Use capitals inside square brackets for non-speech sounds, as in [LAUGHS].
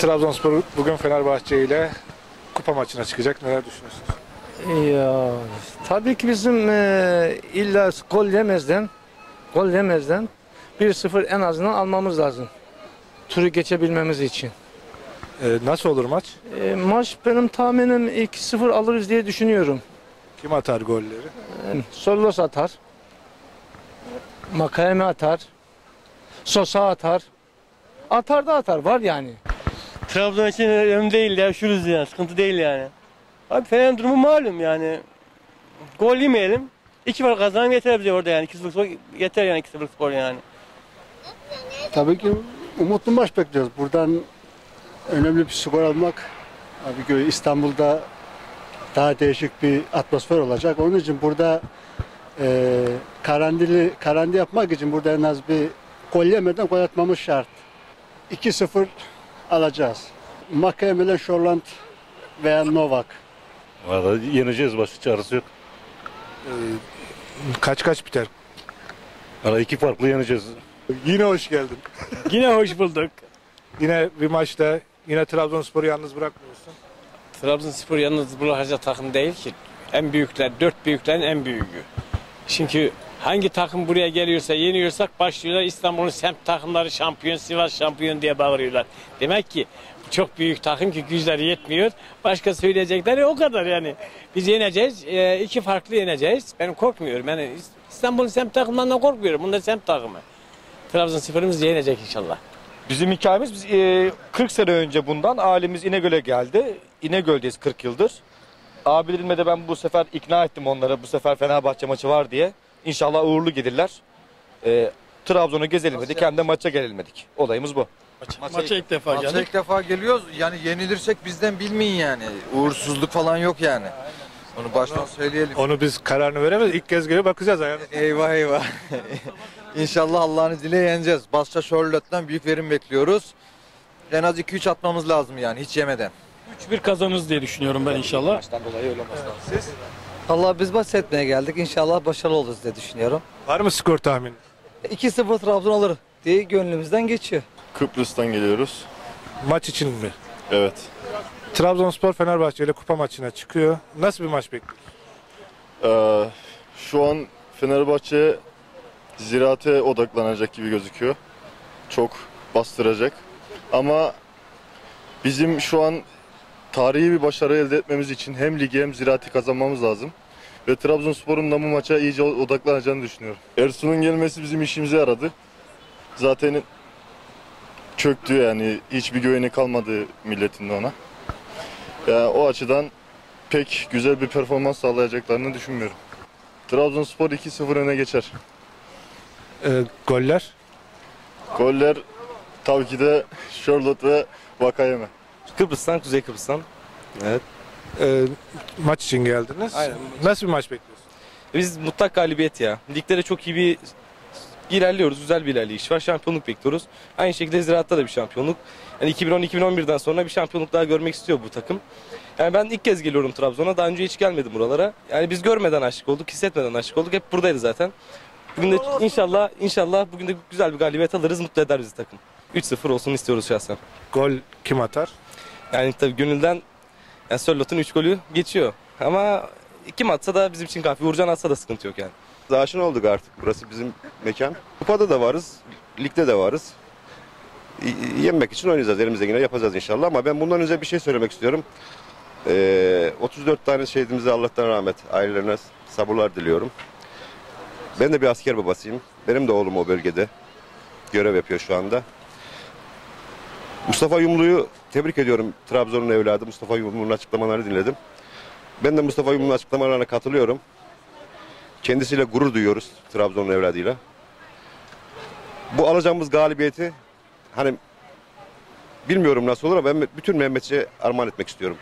Trabzonspor bugün Fenerbahçe ile kupa maçına çıkacak. Neler düşünüyorsunuz? Ya tabii ki bizim e, illa gol yemezden gol yemezden 1-0 en azından almamız lazım. Turu geçebilmemiz için. Ee, nasıl olur maç? E, maç benim tahminim 2-0 alırız diye düşünüyorum. Kim atar golleri? E, Solos atar. Makayeme atar. Sosa atar. Atar da atar var yani. Trabzon için önemli değil ya. Şuruz ya. Sıkıntı değil yani. Abi Fener'in durumu malum yani. Gol yemeyelim. İki var kazanım yeter bize orada yani. 2-0 skor yeter yani 2-0 skor yani. Tabii ki umutlu maç bekliyoruz. Buradan önemli bir skor almak ki İstanbul'da daha değişik bir atmosfer olacak. Onun için burada e, karandili karandi yapmak için burada en az bir gol yemeden gol atmamız şart. 2-0 alacağız. Makayeme'den Şorland veya Novak. Valla yeneceğiz başka çaresi yok. Kaç kaç biter? Valla iki farklı yeneceğiz. Yine hoş geldin. [LAUGHS] Yine hoş bulduk. Yine bir maçta yine Trabzonspor'u yalnız bırakmıyorsun. Trabzonspor yalnız bırakacak takım değil ki. En büyükler, dört büyüklerin en büyüğü. Çünkü hangi takım buraya geliyorsa, yeniyorsak başlıyorlar İstanbul'un semt takımları şampiyon, Sivas şampiyon diye bağırıyorlar. Demek ki çok büyük takım ki güçleri yetmiyor. Başka söyleyecekleri o kadar yani. Biz yeneceğiz, e, iki farklı yeneceğiz. Ben korkmuyorum. Yani İstanbul'un semt takımlarından korkmuyorum. Bunlar semt takımı. Trabzonspor'umuz yenecek inşallah. Bizim hikayemiz biz e, 40 sene önce bundan ailemiz İnegöl'e geldi. İnegöl'deyiz 40 yıldır. Abilerimle de ben bu sefer ikna ettim onlara bu sefer Fenerbahçe maçı var diye. İnşallah uğurlu gelirler. E, Trabzon'u gezelim dedik hem de maça gelelim dedik. Olayımız bu. Maça ilk defa Maça ilk defa geliyoruz. Yani yenilirsek bizden bilmeyin yani. Uğursuzluk falan yok yani. Onu baştan söyleyelim. Onu biz kararını veremeyiz. İlk kez gelip bakacağız ayağına. Eyvah eyvah. [LAUGHS] İnşallah Allah'ın izniyle yeneceğiz. Basça Charlotte'dan büyük verim bekliyoruz. En az 2-3 atmamız lazım yani hiç yemeden. 3-1 kazanırız diye düşünüyorum ben inşallah. Allah biz maç etmeye geldik. İnşallah başarılı oluruz diye düşünüyorum. Var mı skor tahmini? 2-0 Trabzon alır diye gönlümüzden geçiyor. Kıbrıs'tan geliyoruz. Maç için mi? Evet. Trabzonspor Fenerbahçe ile kupa maçına çıkıyor. Nasıl bir maç bekliyorsun? Ee, şu an Fenerbahçe ziraate odaklanacak gibi gözüküyor. Çok bastıracak. Ama bizim şu an tarihi bir başarı elde etmemiz için hem ligi hem ziraati kazanmamız lazım. Ve Trabzonspor'un da bu maça iyice odaklanacağını düşünüyorum. Ersun'un gelmesi bizim işimize yaradı. Zaten çöktü yani hiçbir güveni kalmadı milletin de ona. Yani o açıdan pek güzel bir performans sağlayacaklarını düşünmüyorum. Trabzonspor 2-0 öne geçer. Ee, goller? Goller tabii ki de Charlotte ve Vakayeme. Kıbrıs'tan, Kuzey Kıbrıs'tan. Evet. Ee, maç için geldiniz. Aynen. Nasıl bir maç bekliyorsun? Biz mutlak galibiyet ya. Ligde çok iyi bir ilerliyoruz. Güzel bir ilerleyiş var. Şampiyonluk bekliyoruz. Aynı şekilde ziraatta da bir şampiyonluk. Yani 2010-2011'den sonra bir şampiyonluk daha görmek istiyor bu takım. Yani ben ilk kez geliyorum Trabzon'a. Daha önce hiç gelmedim buralara. Yani biz görmeden aşık olduk, hissetmeden aşık olduk. Hep buradaydı zaten. Bugün de inşallah inşallah bugün de güzel bir galibiyet alırız. Mutlu eder bizi takım. 3-0 olsun istiyoruz şahsen. Gol kim atar? Yani tabii gönülden yani Sörlot'un 3 golü geçiyor. Ama kim atsa da bizim için kafi. Uğurcan atsa da sıkıntı yok yani. Aşina olduk artık. Burası bizim mekan. Kupada da varız. Ligde de varız. Y- Yenmek için oynayacağız. Elimizden yine yapacağız inşallah. Ama ben bundan önce bir şey söylemek istiyorum. Ee, 34 tane şehidimize Allah'tan rahmet. Ailelerine sabırlar diliyorum. Ben de bir asker babasıyım. Benim de oğlum o bölgede. Görev yapıyor şu anda. Mustafa Yumlu'yu tebrik ediyorum. Trabzon'un evladı. Mustafa Yumlu'nun açıklamalarını dinledim. Ben de Mustafa Yumlu'nun açıklamalarına katılıyorum. Kendisiyle gurur duyuyoruz Trabzon'un evladıyla. Bu alacağımız galibiyeti hani bilmiyorum nasıl olur ama ben bütün Mehmetçi'ye armağan etmek istiyorum.